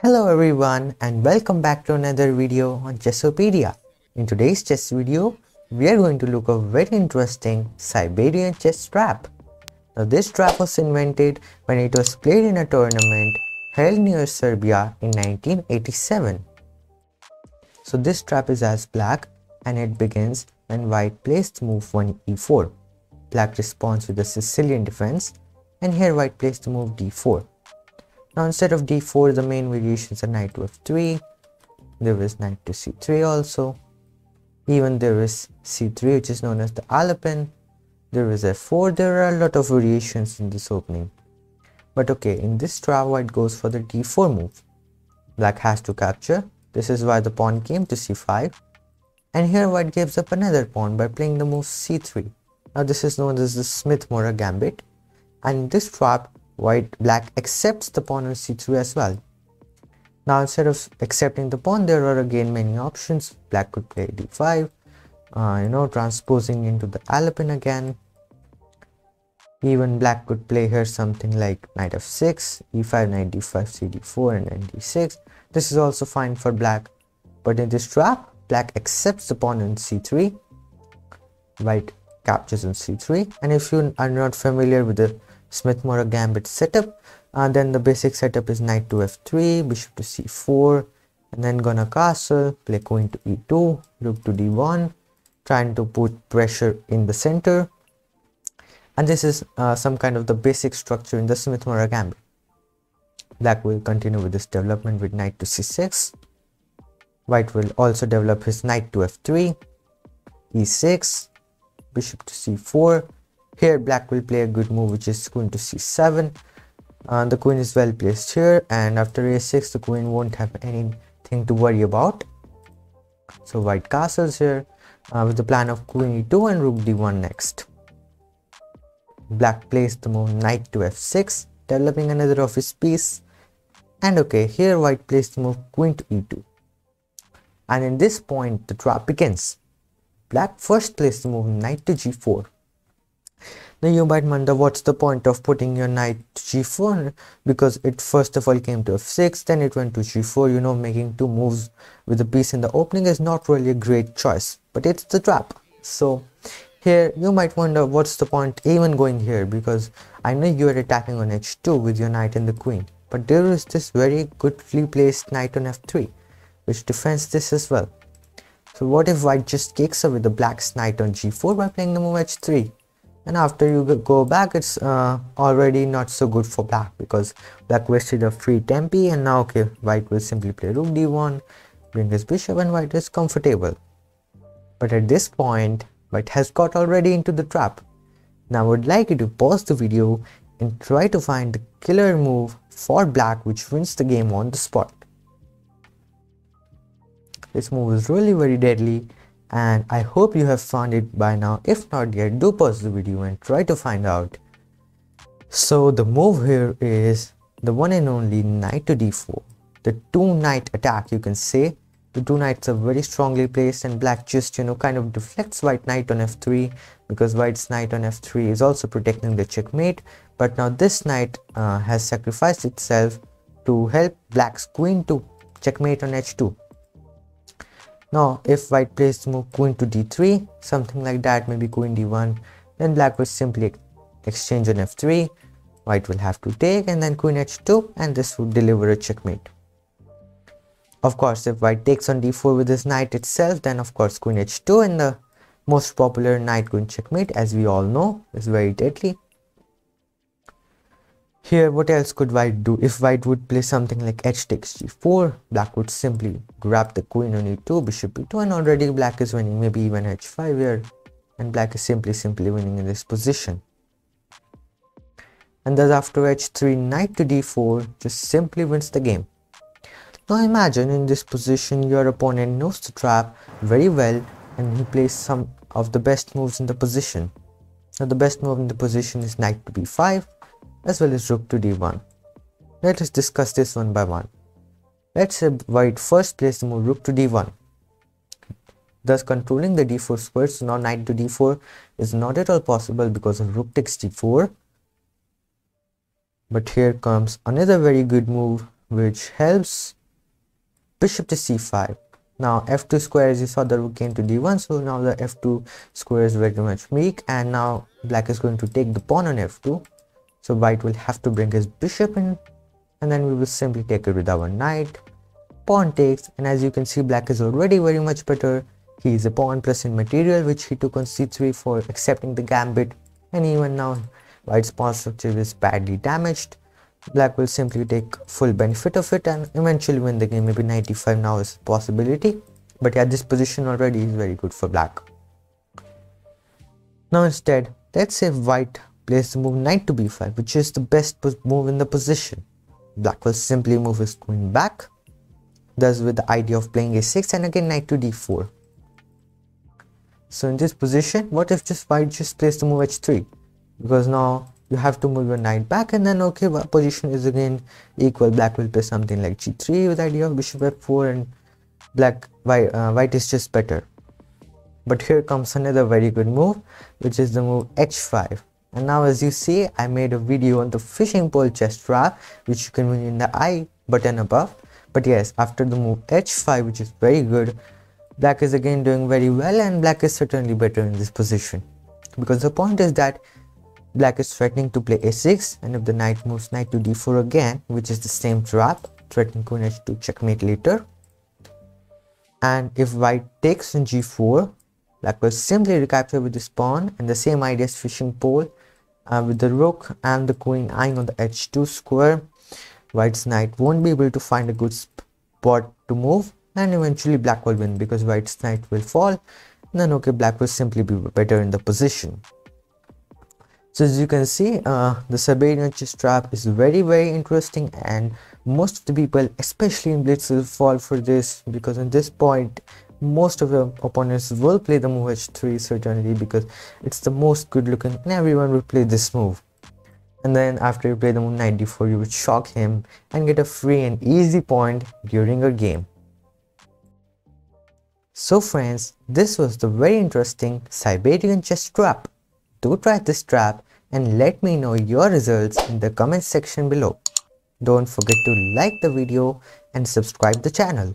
Hello everyone and welcome back to another video on Chesopedia. In today's chess video, we are going to look at a very interesting Siberian chess trap. Now this trap was invented when it was played in a tournament held near Serbia in 1987. So this trap is as black and it begins when white plays the move 1 e4. Black responds with a Sicilian defense and here white plays the move d4. Now instead of d4 the main variations are knight to f3, there is knight to c3 also, even there is c3 which is known as the Alapin, there is f4, there are a lot of variations in this opening. But okay, in this trap white goes for the d4 move. Black has to capture, this is why the pawn came to c5, and here white gives up another pawn by playing the move c3. Now this is known as the Smith-Morra gambit, and this trap white black accepts the pawn on c3 as well. Now instead of accepting the pawn there are again many options. Black could play d5 uh, you know transposing into the alapin again. Even black could play here something like knight f6 e5 knight d5 cd4 and then d6 this is also fine for black but in this trap black accepts the pawn on c3 white captures on c3 and if you are not familiar with the Smith-Morra gambit setup and then the basic setup is knight to f3 bishop to c4 and then gonna castle play queen to e2 rook to d1 trying to put pressure in the center. And this is uh, some kind of the basic structure in the Smith-Morra gambit. Black will continue with this development with knight to c6 white will also develop his knight to f3 e6 bishop to c4 here black will play a good move which is queen to c7. Uh, the queen is well placed here and after a6 the queen won't have anything to worry about. So white castles here uh, with the plan of queen e2 and rook d1 next. Black plays the move knight to f6 developing another of his piece and okay here white plays the move queen to e2 and in this point the trap begins. Black first plays the move knight to g4 now you might wonder what's the point of putting your knight to g4 because it first of all came to f6 then it went to g4 you know making two moves with the piece in the opening is not really a great choice but it's the trap. So here you might wonder what's the point even going here? Because I know you are attacking on h2 with your knight and the queen but there is this very goodly placed knight on f3 which defends this as well. So what if white just kicks away the black's knight on g4 by playing the move h3 and after you go back it's uh, already not so good for black because black wasted a free tempi and now okay white will simply play rook d1 bring his bishop and white is comfortable. But at this point white has got already into the trap. Now i would like you to pause the video and try to find the killer move for black which wins the game on the spot. This move is really very deadly and I hope you have found it by now. If not yet, do pause the video and try to find out. So the move here is the one and only knight to d4. The two knight attack you can say. The two knights are very strongly placed and black just you know kind of deflects white knight on f3 because white's knight on f3 is also protecting the checkmate. But now this knight uh, has sacrificed itself to help black's queen to checkmate on h2 now if white plays move queen to d3, something like that, maybe queen d1, then black will simply exchange on f3, white will have to take and then queen h2 and this would deliver a checkmate. Of course if white takes on d4 with his knight itself then of course queen h2 and the most popular knight queen checkmate as we all know is very deadly. Here, what else could white do? If white would play something like h takes g4, black would simply grab the queen on e2, bishop e2, and already black is winning, maybe even h5 here, and black is simply, simply winning in this position. And thus after h3, knight to d4 just simply wins the game. Now imagine in this position your opponent knows the trap very well and he plays some of the best moves in the position. Now the best move in the position is knight to b5 as well as rook to d1. Let us discuss this one by one. Let's say white first plays the move rook to d1. Thus controlling the d4 square, so now knight to d4 is not at all possible because of rook takes d4. But here comes another very good move which helps bishop to c5 now f2 square as you saw the rook came to d1 so now the f2 square is very much weak and now black is going to take the pawn on f2 so white will have to bring his bishop in and then we will simply take it with our knight. Pawn takes and as you can see black is already very much better. He is a pawn plus in material which he took on c3 for accepting the gambit. And even now white's pawn structure is badly damaged. Black will simply take full benefit of it and eventually win the game. Maybe 95 now is a possibility. But yeah this position already is very good for black. Now instead let's say white plays the move knight to b5 which is the best move in the position. Black will simply move his queen back thus with the idea of playing a6 and again knight to d4 so in this position what if just white just plays the move h3 because now you have to move your knight back and then okay position is again equal. Black will play something like g3 with idea of bishop f4 and black white, uh, white is just better. But here comes another very good move which is the move h5 and now as you see i made a video on the fishing pole chess trap which you can view in the i button above. But yes after the move h5 which is very good black is again doing very well and black is certainly better in this position. Because the point is that Black is threatening to play a6 and if the knight moves knight to d4 again which is the same trap threatening queen h2 checkmate later. And if white takes on g4 black will simply recapture with this pawn and the same idea as fishing pole uh, with the rook and the queen eyeing on the h2 square. White's knight won't be able to find a good spot to move and eventually black will win because white's knight will fall. Then okay black will simply be better in the position. So as you can see uh, the Siberian chess trap is very very interesting and most of the people especially in blitz will fall for this because at this point most of your opponents will play the move h3 certainly because it's the most good looking and everyone will play this move and then after you play the move knight d4 you would shock him and get a free and easy point during a game so friends this was the very interesting siberian chess trap do try this trap and let me know your results in the comment section below. Don't forget to like the video and subscribe the channel.